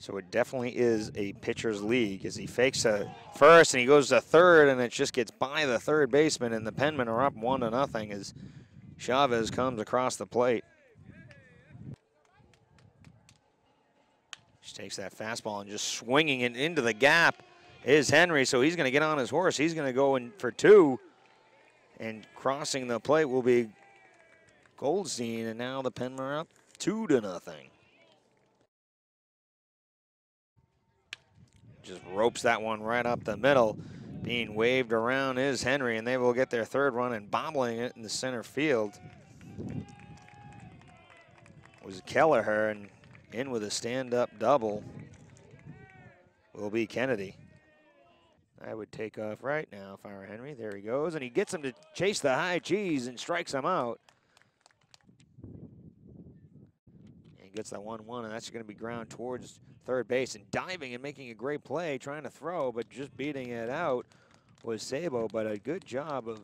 So it definitely is a pitcher's league as he fakes a first and he goes to third and it just gets by the third baseman and the Penmen are up one to nothing as Chavez comes across the plate. Just takes that fastball and just swinging it into the gap is Henry. So he's going to get on his horse. He's going to go in for two. And crossing the plate will be Goldstein. And now the Penmen are up two to nothing. Just ropes that one right up the middle. Being waved around is Henry, and they will get their third run and bobbling it in the center field. Was Kelleher and in with a stand-up double will be Kennedy. I would take off right now if I were Henry. There he goes, and he gets him to chase the high cheese and strikes him out. And he gets that 1-1, and that's going to be ground towards third base and diving and making a great play, trying to throw, but just beating it out was Sabo, but a good job of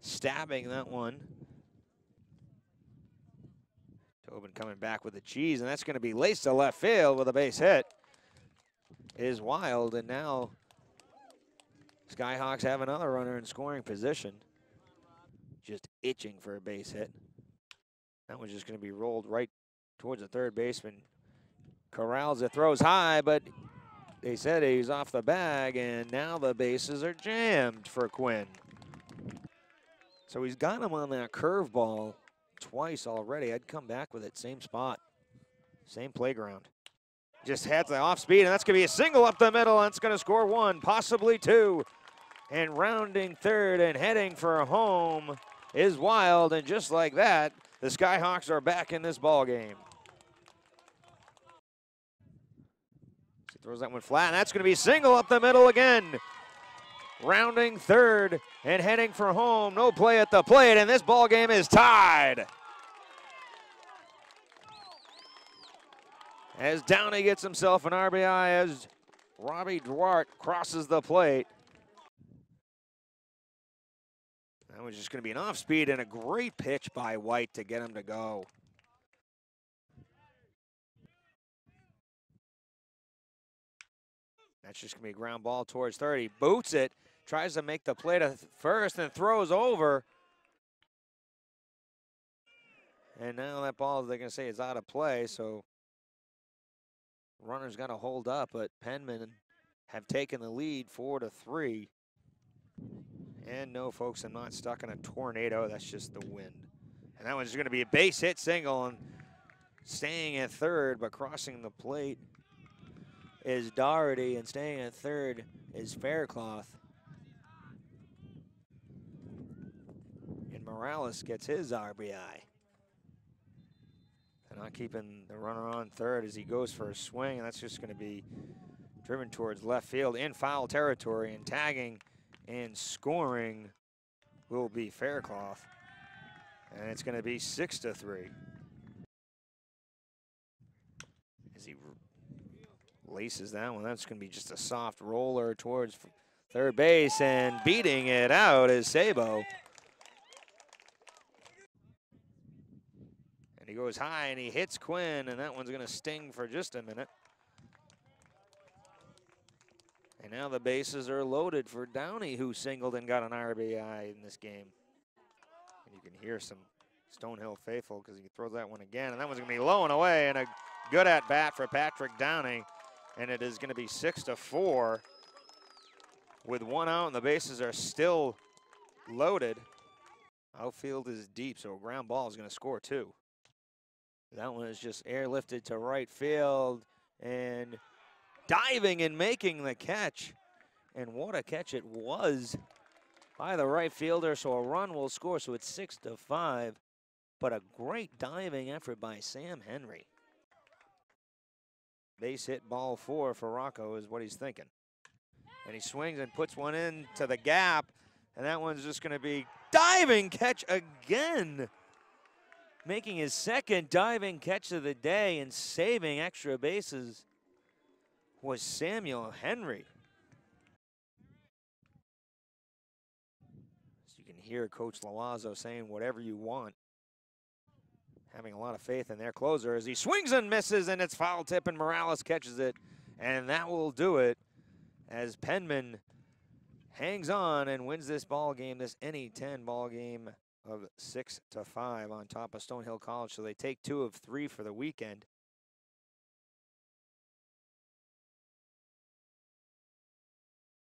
stabbing that one. Tobin coming back with the cheese, and that's going to be laced to left field with a base hit. Is wild, and now Skyhawks have another runner in scoring position. Just itching for a base hit. That one's just going to be rolled right towards the third baseman. Corrals it, throws high, but they said he's off the bag, and now the bases are jammed for Quinn. So he's got him on that curveball twice already. I'd come back with it, same spot, same playground. Just had the off speed, and that's going to be a single up the middle, and it's going to score one, possibly two. And rounding third and heading for home is Wild, and just like that, the Skyhawks are back in this ball game. Throws that one flat, and that's going to be single up the middle again. Rounding third and heading for home. No play at the plate, and this ball game is tied. As Downey gets himself an RBI as Robbie Duarte crosses the plate. That was just going to be an off speed and a great pitch by White to get him to go. That's just going to be a ground ball towards third. He boots it, tries to make the play to first, and throws over. And now that ball, they're going to say, is out of play. So runner's going to hold up, but Penmen have taken the lead four to three. And no, folks, I'm not stuck in a tornado. That's just the wind. And that one's going to be a base hit single and staying at third, but crossing the plate is Doherty, and staying at third is Faircloth. And Morales gets his RBI. And not keeping the runner on third as he goes for a swing, and that's just going to be driven towards left field in foul territory, and tagging and scoring will be Faircloth. And it's going to be six to three. As he laces that one. That's going to be just a soft roller towards third base and beating it out is Sabo. And he goes high and he hits Quinn and that one's going to sting for just a minute. And now the bases are loaded for Downey who singled and got an RBI in this game. And you can hear some Stonehill faithful because he throws that one again and that one's going to be low and away and a good at bat for Patrick Downey and it is going to be six to four with one out and the bases are still loaded. Outfield is deep, so a ground ball is going to score two. That one is just airlifted to right field and diving and making the catch. And what a catch it was by the right fielder, so a run will score, so it's six to five. But a great diving effort by Sam Henry. Base hit ball four for Rocco is what he's thinking. And he swings and puts one into the gap. And that one's just going to be diving catch again. Making his second diving catch of the day and saving extra bases was Samuel Henry. So you can hear Coach Loazzo saying whatever you want. Having a lot of faith in their closer as he swings and misses, and it's foul tip, and Morales catches it, and that will do it as Penmen hangs on and wins this ball game, this NE10 ball game of six to five on top of Stonehill College. So they take two of three for the weekend.